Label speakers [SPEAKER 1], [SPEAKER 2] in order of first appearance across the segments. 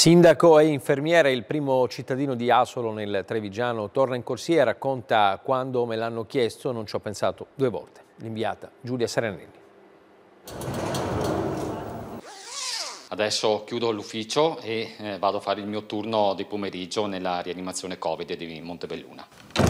[SPEAKER 1] Sindaco e infermiere, il primo cittadino di Asolo nel Trevigiano torna in corsia e racconta quando me l'hanno chiesto, non ci ho pensato due volte. L'inviata Giulia Serenelli.
[SPEAKER 2] Adesso chiudo l'ufficio e eh, vado a fare il mio turno di pomeriggio nella rianimazione Covid di Montebelluna.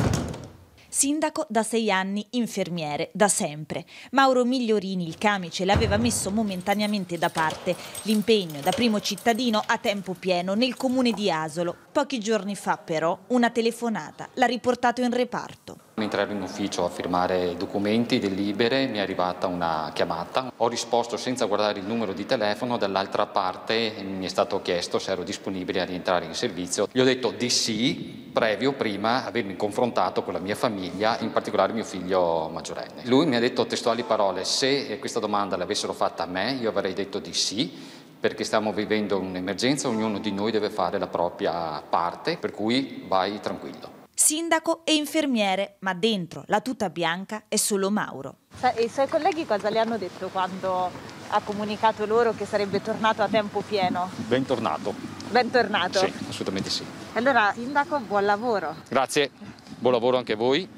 [SPEAKER 3] Sindaco da sei anni, infermiere da sempre. Mauro Migliorini, il camice, l'aveva messo momentaneamente da parte. L'impegno da primo cittadino a tempo pieno nel comune di Asolo. Pochi giorni fa però una telefonata l'ha riportato in reparto.
[SPEAKER 2] Mentre ero in ufficio a firmare documenti, delibere, mi è arrivata una chiamata. Ho risposto senza guardare il numero di telefono, dall'altra parte mi è stato chiesto se ero disponibile a rientrare in servizio. Gli ho detto di sì, previo prima avermi confrontato con la mia famiglia, in particolare mio figlio maggiorenne. Lui mi ha detto testuali parole, se questa domanda l'avessero fatta a me, io avrei detto di sì, perché stiamo vivendo un'emergenza, ognuno di noi deve fare la propria parte, per cui vai tranquillo
[SPEAKER 3] sindaco e infermiere, ma dentro la tuta bianca è solo Mauro.
[SPEAKER 4] E i suoi colleghi cosa le hanno detto quando ha comunicato loro che sarebbe tornato a tempo pieno?
[SPEAKER 2] Bentornato.
[SPEAKER 4] Bentornato?
[SPEAKER 2] Sì, assolutamente sì.
[SPEAKER 4] Allora, sindaco, buon lavoro.
[SPEAKER 2] Grazie, buon lavoro anche a voi.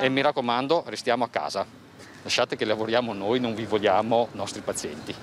[SPEAKER 2] E mi raccomando, restiamo a casa. Lasciate che lavoriamo noi, non vi vogliamo nostri pazienti.